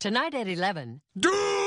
Tonight at 11. Dude!